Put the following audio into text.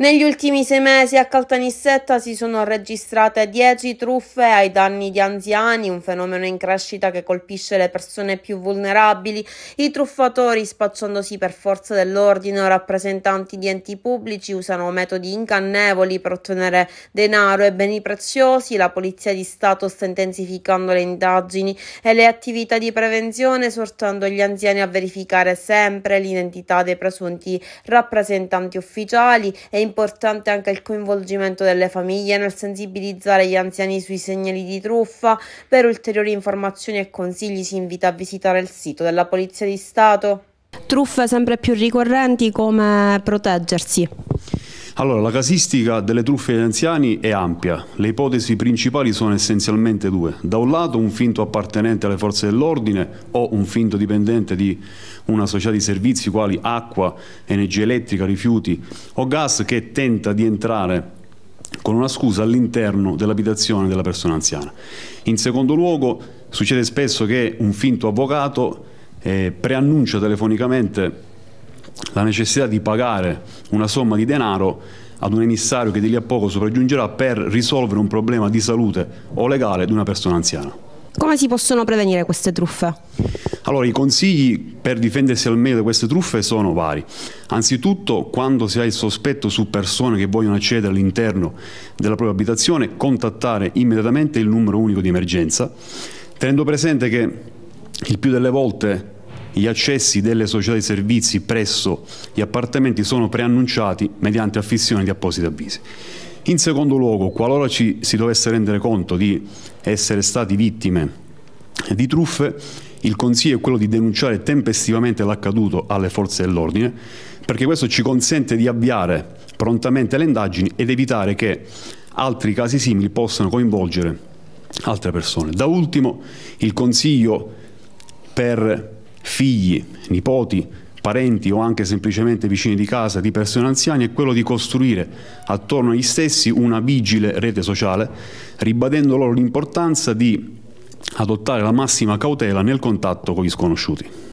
Negli ultimi sei mesi a Caltanissetta si sono registrate 10 truffe ai danni di anziani, un fenomeno in crescita che colpisce le persone più vulnerabili. I truffatori, spacciandosi per forze dell'ordine o rappresentanti di enti pubblici, usano metodi ingannevoli per ottenere denaro e beni preziosi. La Polizia di Stato sta intensificando le indagini e le attività di prevenzione, esortando gli anziani a verificare sempre l'identità dei presunti rappresentanti ufficiali e importante anche il coinvolgimento delle famiglie nel sensibilizzare gli anziani sui segnali di truffa. Per ulteriori informazioni e consigli si invita a visitare il sito della Polizia di Stato. Truffe sempre più ricorrenti, come proteggersi? Allora, la casistica delle truffe agli anziani è ampia. Le ipotesi principali sono essenzialmente due. Da un lato un finto appartenente alle forze dell'ordine o un finto dipendente di una società di servizi quali acqua, energia elettrica, rifiuti o gas che tenta di entrare con una scusa all'interno dell'abitazione della persona anziana. In secondo luogo succede spesso che un finto avvocato eh, preannuncia telefonicamente la necessità di pagare una somma di denaro ad un emissario che di lì a poco sopraggiungerà per risolvere un problema di salute o legale di una persona anziana. Come si possono prevenire queste truffe? Allora, i consigli per difendersi al meglio da queste truffe sono vari. Anzitutto, quando si ha il sospetto su persone che vogliono accedere all'interno della propria abitazione, contattare immediatamente il numero unico di emergenza, tenendo presente che il più delle volte gli accessi delle società di servizi presso gli appartamenti sono preannunciati mediante affissione di appositi avvisi. In secondo luogo, qualora ci si dovesse rendere conto di essere stati vittime di truffe, il consiglio è quello di denunciare tempestivamente l'accaduto alle forze dell'ordine, perché questo ci consente di avviare prontamente le indagini ed evitare che altri casi simili possano coinvolgere altre persone. Da ultimo, il consiglio per figli, nipoti, parenti o anche semplicemente vicini di casa di persone anziane è quello di costruire attorno agli stessi una vigile rete sociale, ribadendo loro l'importanza di adottare la massima cautela nel contatto con gli sconosciuti.